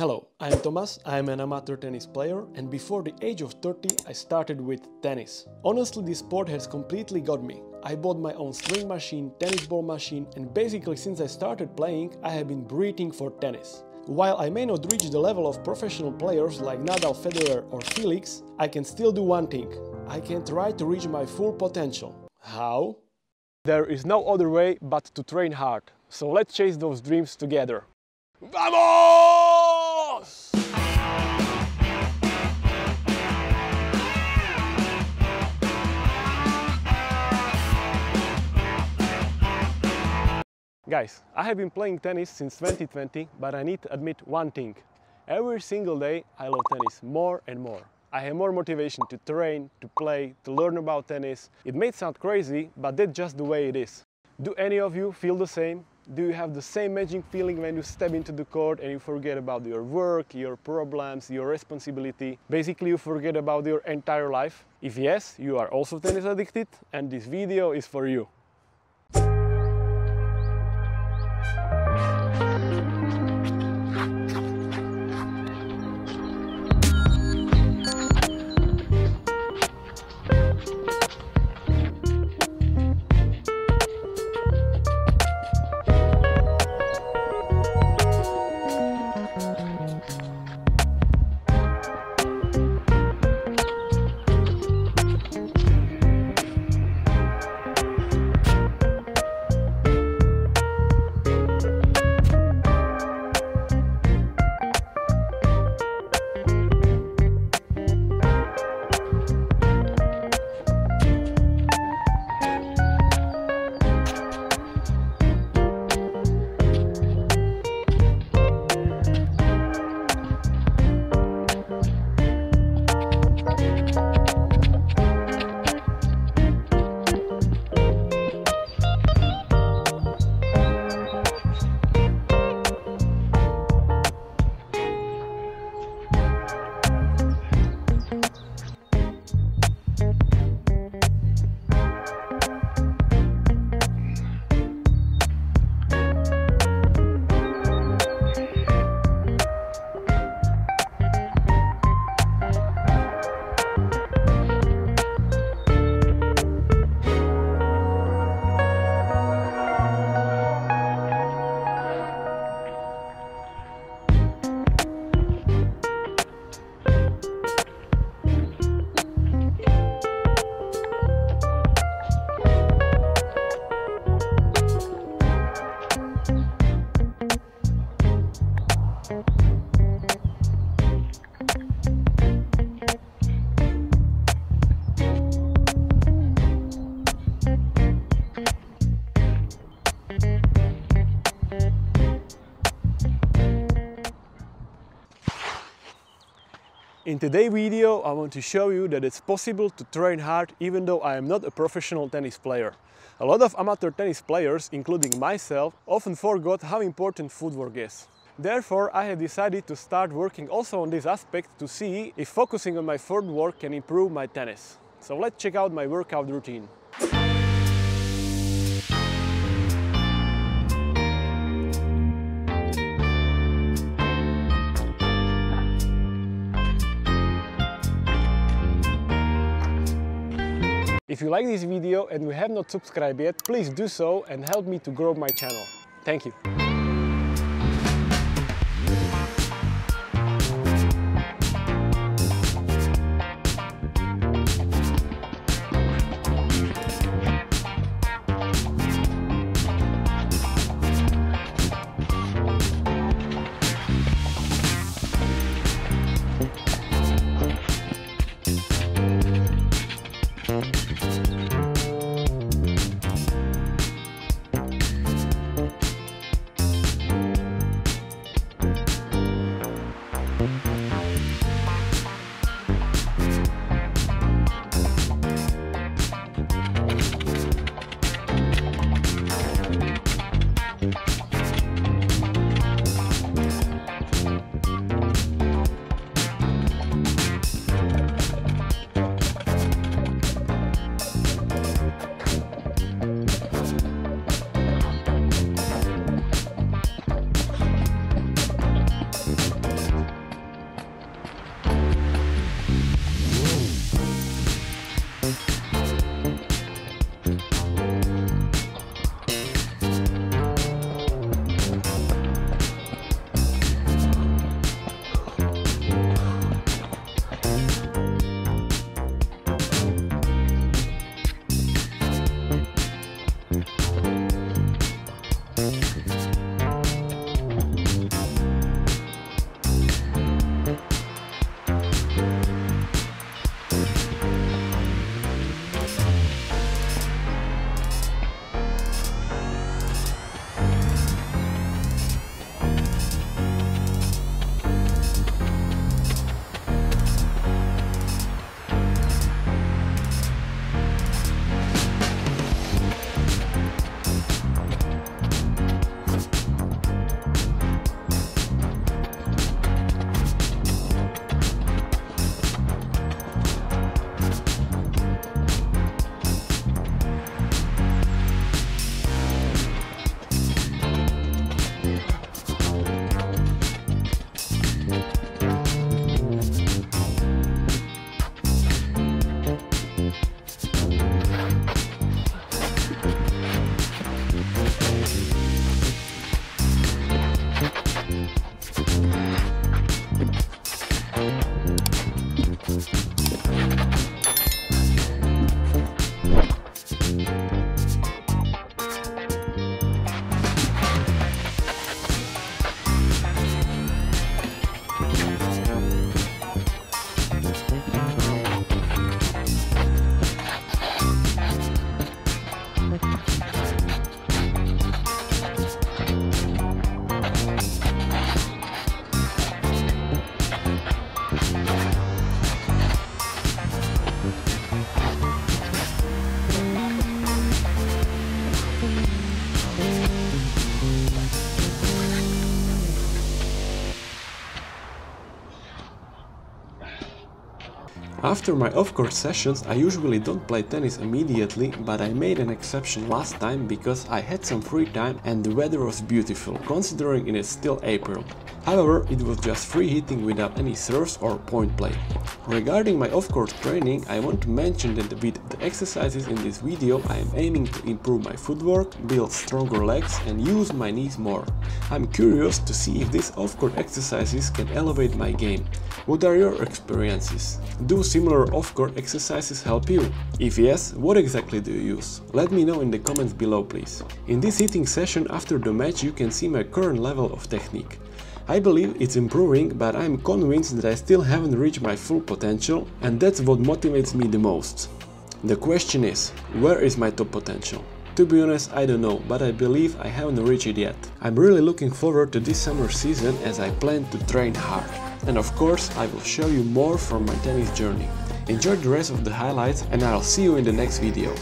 Hello, I'm Thomas, I'm an amateur tennis player and before the age of 30 I started with tennis. Honestly this sport has completely got me. I bought my own string machine, tennis ball machine and basically since I started playing I have been breathing for tennis. While I may not reach the level of professional players like Nadal, Federer or Felix, I can still do one thing. I can try to reach my full potential. How? There is no other way but to train hard. So let's chase those dreams together. Vamos! Guys, I have been playing tennis since 2020, but I need to admit one thing. Every single day I love tennis more and more. I have more motivation to train, to play, to learn about tennis. It may sound crazy, but that's just the way it is. Do any of you feel the same? Do you have the same magic feeling when you step into the court and you forget about your work, your problems, your responsibility? Basically you forget about your entire life? If yes, you are also tennis addicted and this video is for you. In today's video I want to show you that it's possible to train hard even though I am not a professional tennis player. A lot of amateur tennis players, including myself, often forgot how important footwork is. Therefore, I have decided to start working also on this aspect to see if focusing on my footwork can improve my tennis. So let's check out my workout routine. If you like this video and you have not subscribed yet, please do so and help me to grow my channel. Thank you. After my off-court sessions I usually don't play tennis immediately, but I made an exception last time because I had some free time and the weather was beautiful, considering it is still April. However, it was just free hitting without any serves or point play. Regarding my off-court training, I want to mention that with the exercises in this video I am aiming to improve my footwork, build stronger legs and use my knees more. I'm curious to see if these off-court exercises can elevate my game. What are your experiences? Do similar off-court exercises help you? If yes, what exactly do you use? Let me know in the comments below please. In this hitting session after the match you can see my current level of technique. I believe it's improving, but I'm convinced that I still haven't reached my full potential and that's what motivates me the most. The question is, where is my top potential? To be honest, I don't know, but I believe I haven't reached it yet. I'm really looking forward to this summer season as I plan to train hard. And of course, I will show you more from my tennis journey. Enjoy the rest of the highlights and I'll see you in the next video.